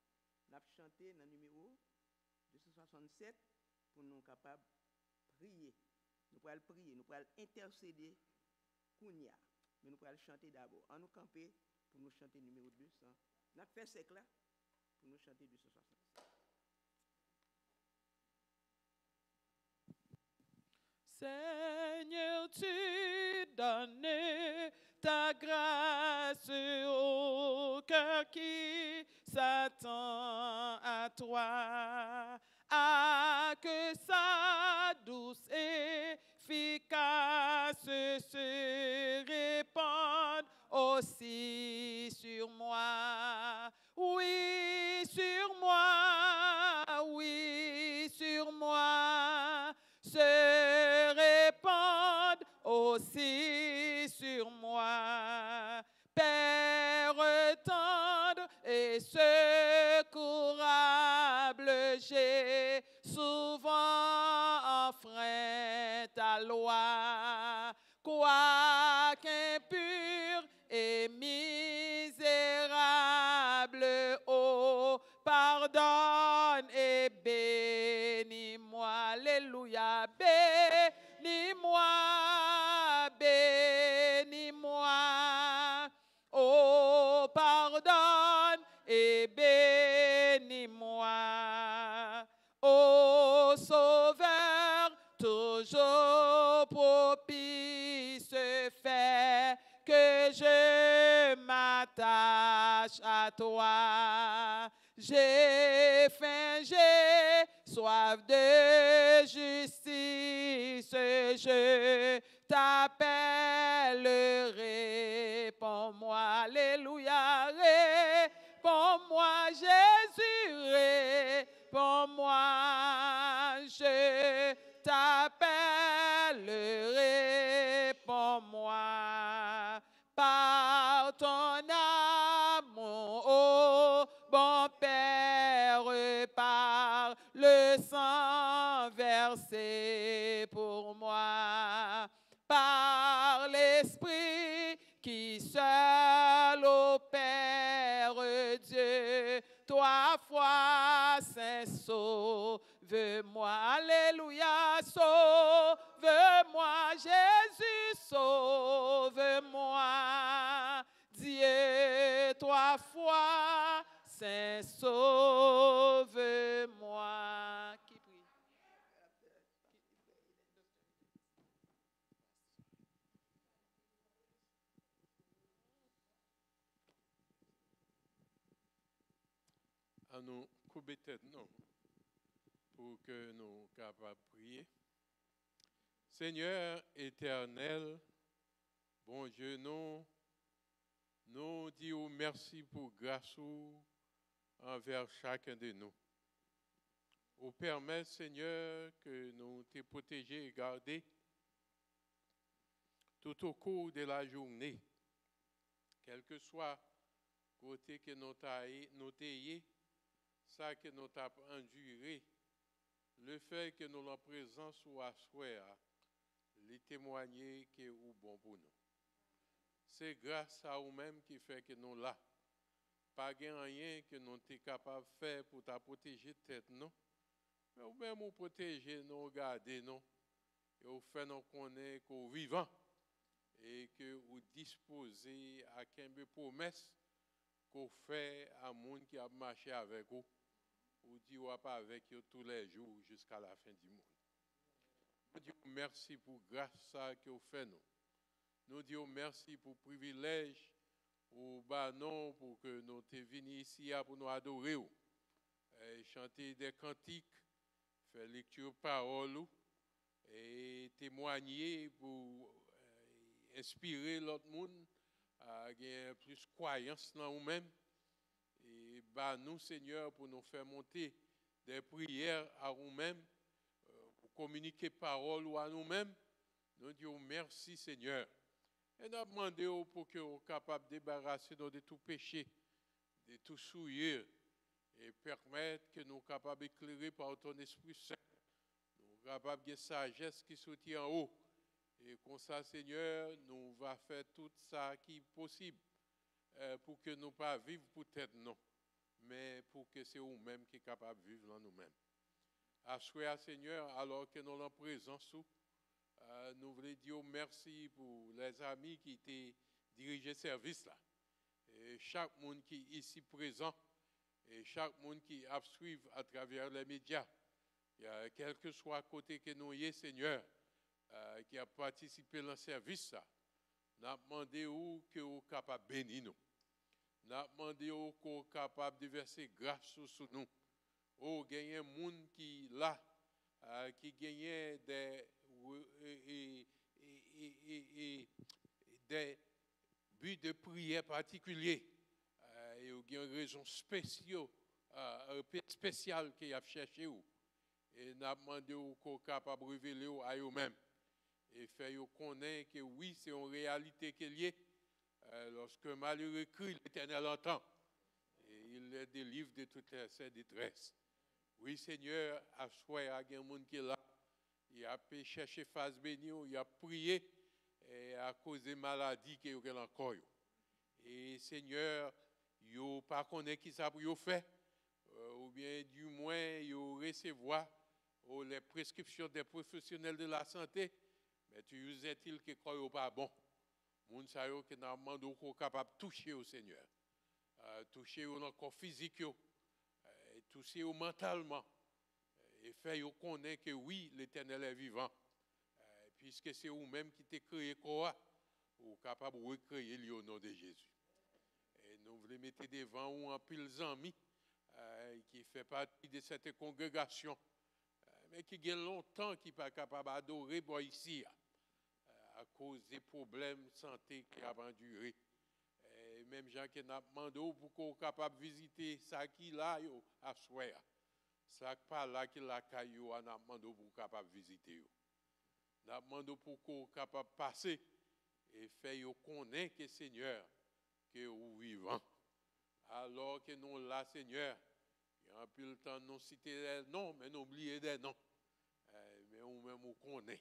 Nous allons chanter dans le numéro 267 pour nous capables de prier. Nous allons prier, nous allons intercéder. Kounia. Nous allons chanter d'abord. En nous camper pour nous chanter numéro 200. Nous avons fait ce là pour nous chanter 267. Seigneur, tu donnes ta grâce au cœur qui s'attend à toi. À que sa douce efficace se répande aussi sur moi. Oui, J'ai faim, j'ai soif de justice, je t'appelle, Foi saint sauve-moi. Qui prie? à nous couper tête, non, pour que nous capables de prier. Seigneur éternel, bon Dieu, nous, nous disons merci pour grâce ou envers chacun de nous. Au permet, Seigneur, que nous te protégés et gardés tout au cours de la journée, quel que soit côté que nous t'ayons, ça que nous avons enduré, le fait que nous la présence ou à les témoigner que est bon pour nous. C'est grâce à vous-même qui fait que nous là. Pas rien que nous sommes capables de faire pour ta protéger tête, non? Mais ou même nous protéger, nous garder, non? Et vous fait nous connaître qu'au vivant et que vous disposez à quelle promesse qu'on fait à monde qui a marché avec vous ou dit ou pas avec eux tous les jours jusqu'à la fin du monde. Disons merci pour grâce que vous faites nous. Nous disons merci pour le privilège ou bah non pour que nous te venus ici pour nous adorer chanter des cantiques, faire lecture parole et témoigner pour euh, inspirer l'autre monde à gagner plus croyance dans nous-mêmes. Et bah nous, Seigneur, pour nous faire monter des prières à nous-mêmes, euh, pour communiquer parole à nous-mêmes. Nous disons merci, Seigneur. Et nous demandons pour que nous soyons capables de débarrasser de tout péché, de tout souillure, et permettre que nous soyons capables d'éclairer par ton Esprit Saint. Nous sommes capables de sagesse qui soutient en haut. Et comme ça, Seigneur, nous va faire tout ça qui est possible euh, pour que nous pas vivre peut-être non, mais pour que c'est nous-mêmes qui sommes capables de vivre en nous-mêmes. Assoyez, Seigneur, alors que nous sommes en présence, nous voulons dire merci pour les amis qui étaient dirigés service là. Chaque monde qui est ici présent, et chaque monde qui a suivi à travers les médias, quel que soit côté que nous y Seigneur, euh, qui a participé dans le service, ça, n'a demandé où que vous capable de bénir nous. N'a demandé où que vous capable de verser grâce sur nous. A un monde qui là, euh, qui gagne des, et, des buts de prière particuliers. Euh, et il y a une raison spéciale, euh, spéciale qu'il a cherché. Et n'a demandé où qu'on capable de révéler à eux-mêmes et faire connaître que oui, c'est une réalité qu'il y a. Euh, lorsque malheureux crie, l'Éternel entend. Et il les délivre de toutes ces détresses. Oui, Seigneur, à soi, il y a un qui est là. Il a cherché face bénie, il a prié et à cause des maladies qu'il y a encore. Et Seigneur, il pas connaît qui ça pour faire, euh, ou bien du moins, il recevoir oh, les prescriptions des professionnels de la santé mais tu usais-il que croit pas bon? Moun sa yo que n'a demandé capable toucher au Seigneur. Euh, toucher au corps physique euh, toucher au mentalement et yo connaître que oui, l'Éternel est vivant. Euh, puisque c'est vous-même qui t'ai créé quoi? Ou capable de recréer au nom de Jésus. Et nous voulons mettre devant ou en pile amis euh, qui fait partie de cette congrégation mais qui a longtemps qui pas capable d'adorer ici à cause des problèmes de santé qui a enduré. Et même gens qui n'a demandé pour qu'on capable de visiter ça qui là à souhait. Ça pas là qui la caillou a demandé pour capable visiter. N'a demandé pour qu'on capable passer et faire connaître que Seigneur que vous vivant. Alors que nous là Seigneur, il y a un le temps de nous citer des noms, mais nous oublier des noms. Euh, mais on même on connaît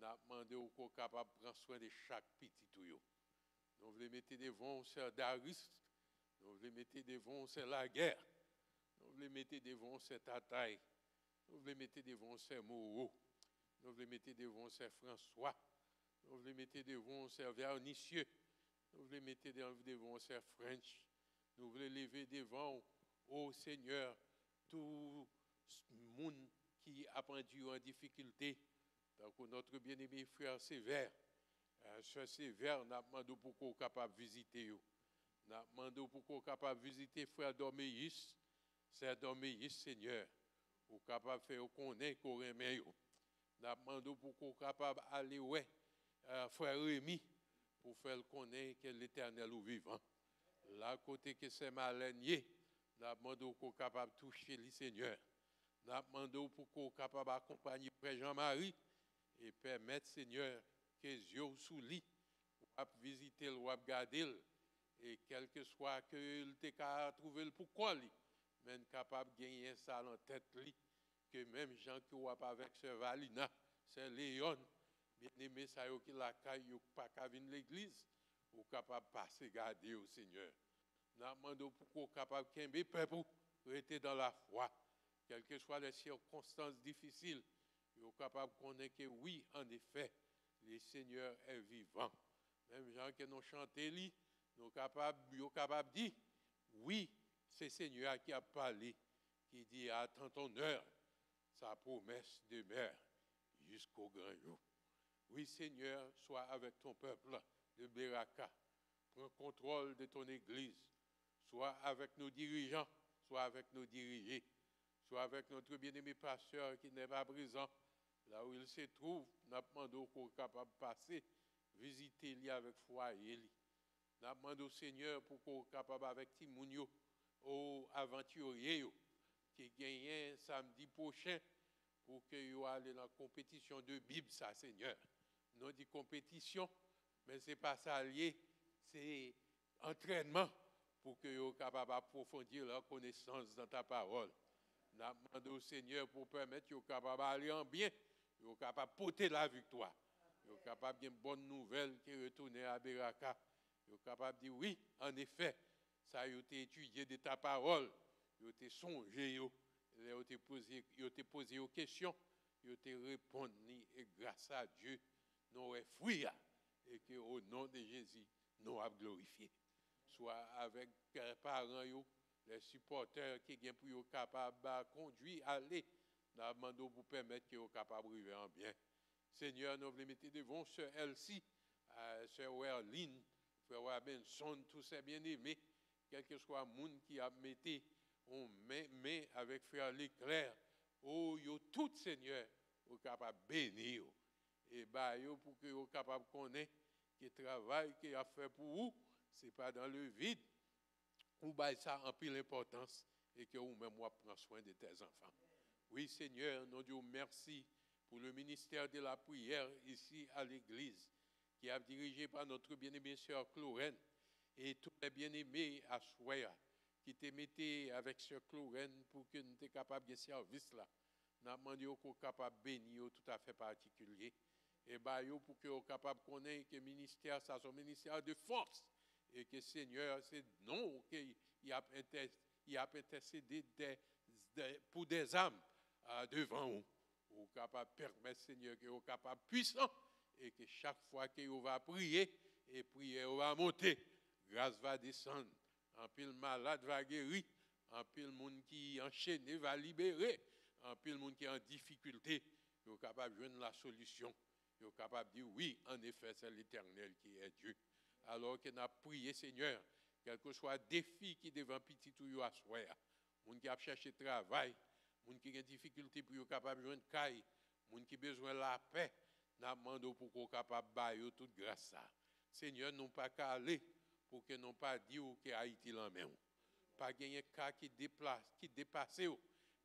n'a demandé au corps capable prendre soin de chaque petit tuyau. Nous voulons mettre devant c'est Darius, nous voulons mettre devant c'est la guerre, nous voulons mettre devant c'est Tataï, nous voulons mettre devant c'est Moreau, nous voulons mettre devant c'est François, nous voulons mettre devant c'est Vernicieux, nous voulons mettre devant c'est French, nous voulons lever devant, au Seigneur, tout le monde qui a pendu en difficulté, donc, notre bien-aimé frère Sévère, euh, frère Sévère, n'a demandé pour qu'on capable de visiter. N'a demandé pour qu'on capable de visiter frère Dorméis, c'est Dorméis, Seigneur, pour capable faire connaître qu'on remet. N'a demandé pour qu'on capable d'aller, ouais, frère Rémi, pour faire connaître que l'éternel est vivant. Là, côté que c'est malagné, n'a demandé qu'on capable de toucher le Seigneur. N'a demandé pour qu'on capable d'accompagner frère Jean-Marie et permettre, Seigneur, que yeux sous lit, ou visiter le ou garder et quel que soit que le qu'à trouver le pourquoi lui, mais capable de gagner ça en tête que même gens qui ou avec ce Valina, c'est Léon, bien aimé ça yo qui la caille yo pas qu'à venir l'église, ou capable de passer garder au Seigneur. N'a demandé pour qu'on capable de peuple rester dans la foi, quelles que soient les circonstances difficiles vous capable de connaître que oui, en effet, le Seigneur est vivant. Même gens qui nous chanté, nous capables, capable de dire, oui, c'est Seigneur qui a parlé, qui dit, attends ton heure, sa promesse demeure jusqu'au grand jour. Oui, Seigneur, sois avec ton peuple de Beraka. Prends contrôle de ton Église. Sois avec nos dirigeants, sois avec nos dirigés, sois avec notre bien-aimé pasteur qui n'est pas présent. Là où il se trouve, nous demandons qu'on soit capable de passer, visiter lui avec foyer. Nous demandons au Seigneur pour qu'on soit capable avec Timounio, aux aventuriers qui gagnent samedi prochain pour que vous allez dans la compétition de Bible, ça, Seigneur. Non dit compétition, mais ce n'est pas ça lié, c'est entraînement pour que vous soyez capable d'approfondir leur connaissance dans ta parole. Nous demandons au Seigneur pour permettre que vous capable d'aller en bien, vous soyez capable de porter la victoire. Vous êtes capable d'une bonne nouvelle qui retourne à Beraka. Vous êtes capable de dire oui, en effet, ça a été étudié de ta parole, vous été songé, vous avez posé, vous avez posé aux questions, vous avez répondu, et grâce à Dieu, nous avons fui, et que au nom de Jésus, nous avons glorifié. Soit avec les parents, les supporters qui sont pour capables de conduire, aller, nous demandons pour permettre qu'ils soient capables de vivre en bien. Seigneur, nous voulons mettre devant Sœur Elsie, Sœur Werline, Frère Benson, tous ces bien-aimés, quel que soit le monde qui a en main, main avec Frère Leclerc. Oh, yo, tout Seigneur, vous capable de bénir. Et bah, yo, pour que vous capable de connaître que travail qu'il a fait pour vous, ce n'est pas dans le vide. Ou bah, ça en pile l'importance et que vous-même, moi, prends soin de tes enfants. Oui, Seigneur, nous disons merci pour le ministère de la prière ici à l'église, qui est dirigé par notre bien-aimée sœur Clorène et tous les bien-aimés à Souaya, qui te mettaient avec sœur Clorène pour que nous soyons capables de service là. Nous avons demandé qu'on capable de bénir tout à fait particulier. Et bah, pour que vous capable de connaître que le ministère, ça, c'est un ministère de force. Et que Seigneur, c'est non qu'il a, il a intercédé des- des- pour des âmes euh, devant vous. Vous capable de permettre, Seigneur, que vous capable puissant et que chaque fois que vous va prier, et prier va monter, grâce va descendre. En pile malade va guérir, en pile monde qui est enchaîné va libérer, en pile monde qui est en difficulté, vous capable de joindre la solution. Vous capable de dire oui, en effet, c'est l'Éternel qui est Dieu. Alors nous avons prié, Seigneur, quel que soit le défi qui est devant petit ou yo à soi, moun qui a cherché travail, moun qui a des difficultés pour être capable de joindre caille, moun qui a besoin de la paix, nous demandons pour qu'on capable de toute grâce. Seigneur, non pas qu'à aller pour que non pas dire que Haïti l'en main. Pas gagner cas qui déplace, qui dépasse,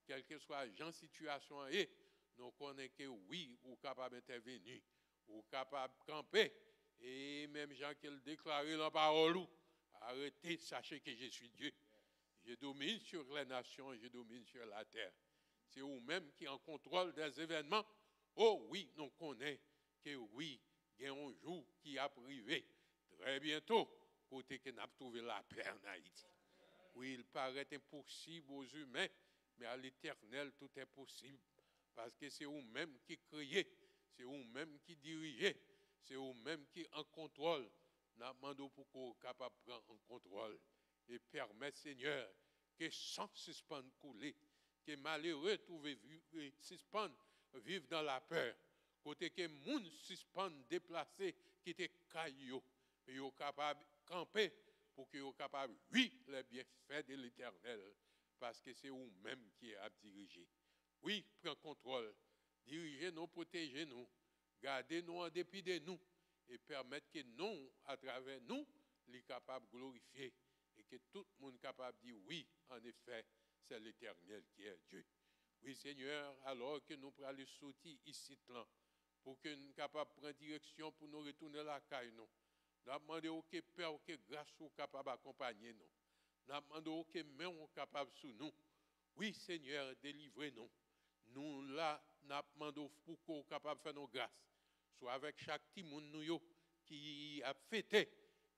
quelle que soit la situation est, nous connaissons que oui, ou capable d'intervenir, ou capable de camper, et même gens qui le déclaré la parole, arrêtez, sachez que je suis Dieu. Je domine sur les nations, je domine sur la terre. C'est vous-même qui en contrôle des événements. Oh oui, nous connaissons que oui, il y a un jour qui a privé. Très bientôt, côté que nous avons trouvé la paix en Haïti. Oui, il paraît impossible aux humains, mais à l'éternel, tout est possible. Parce que c'est vous-même qui criez, c'est vous-même qui dirigez, c'est vous-même qui en contrôle. Nous demandons pour qu'on capable de prendre en contrôle et permettre, Seigneur, que sans suspendre couler, que malheureux trouver suspendre vivre dans la peur. Côté que moun suspendre déplacer qui était caillou, mais capable camper pour que yo capable oui les bienfaits de l'Éternel parce que c'est vous-même qui a dirigé. Oui, prends contrôle, dirigez-nous, protégez-nous, gardez-nous en dépit de nous et permettre que nous, à travers nous, les capables de glorifier et que tout le monde capable de dire oui, en effet, c'est l'Éternel qui est Dieu. Oui, Seigneur, alors que nous prenons le sortir ici, pour que nous capables de prendre direction pour nous retourner à la caille, nous. Nous demandons que Père, que grâce soit capable d'accompagner nous. Nous demandons que main soit capable sous nous. Oui, Seigneur, délivrez-nous. Nous, là, nous demandons pour qu'on capable de faire nos grâces. Soit avec chaque petit monde qui a fêté,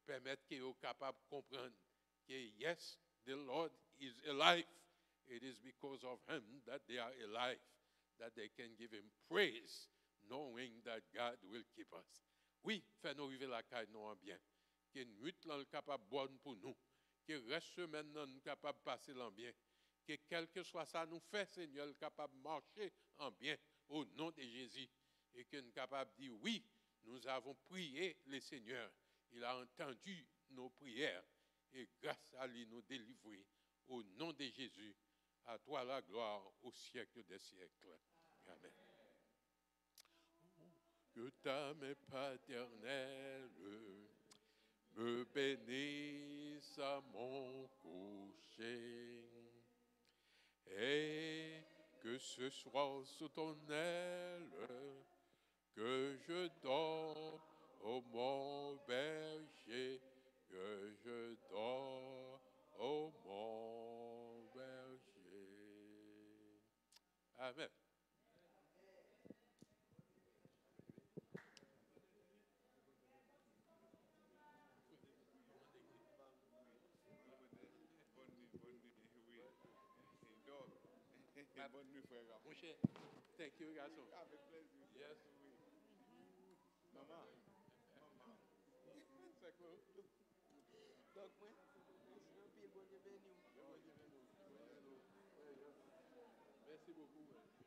permettre qu'ils soient capables de comprendre que yes, the Lord is alive. It is because of him that they are alive, that they can give him praise, knowing that God will keep us. Oui, fais-nous vivre la caille nous en bien. Que nuit là le capable bonne pour nous. Que reste semaine nous capable passer en bien. Que quel que soit ça nous fait, Seigneur, le capable marcher en bien au nom de Jésus. et que nous sommes capables de dire oui, nous avons prié le Seigneur. Il a entendu nos prières et grâce à lui nous délivrer. Au nom de Jésus, à toi la gloire au siècle des siècles. Amen. Que ta main paternelle me bénisse à mon coucher et que ce soit sous ton aile que je dors, ô mon berger, que je dors, ô mon berger. Amen. bonne nuit, frère. Mon cher, thank you, garçon. Avec plaisir. Yes. Oui. Maman. Maman. C'est quoi? Donc, moi, je veux bien, bon, bienvenue. Merci beaucoup.